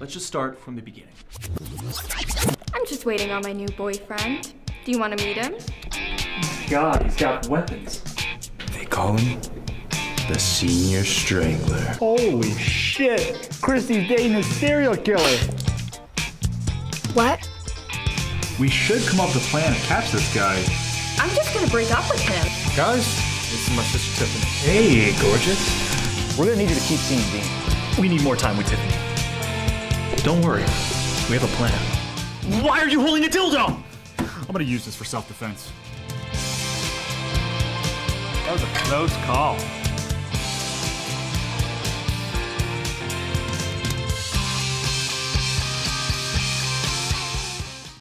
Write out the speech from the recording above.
let's just start from the beginning. I'm just waiting on my new boyfriend. Do you want to meet him? God, he's got weapons. They call him the Senior Strangler. Holy shit! Christy's dating a serial killer. What? We should come up with a plan to catch this guy. I'm just gonna break up with him. Guys, this is my sister Tiffany. Hey, gorgeous. We're gonna need you to keep seeing Dean. We need more time with Tiffany. Don't worry, we have a plan. Why are you holding a dildo? I'm gonna use this for self-defense. That was a close call.